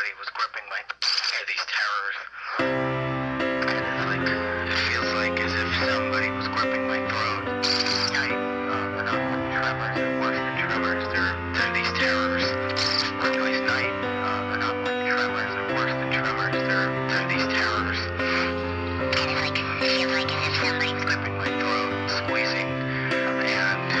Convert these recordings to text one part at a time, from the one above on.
everybody was gripping my yeah, these terrors. It feels like as if somebody was gripping my throat. I worse than tremors. They're they're these terrors. Night. Worse than tremors. They're they're these terrors. It feels like as if somebody was gripping my throat, squeezing, and.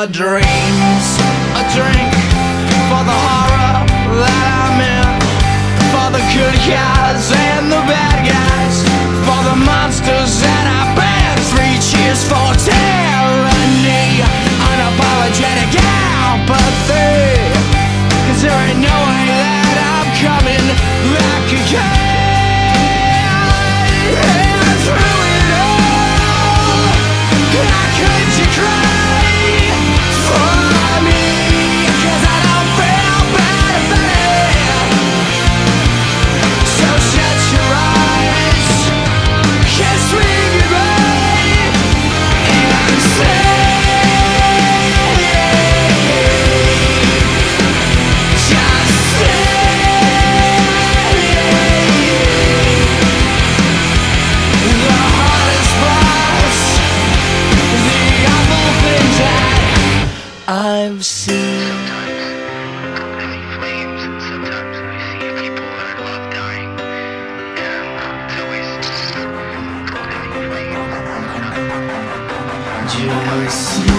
A dream. I've seen. Sometimes I see flames, and sometimes I see people that I love dying. And always just flames. See?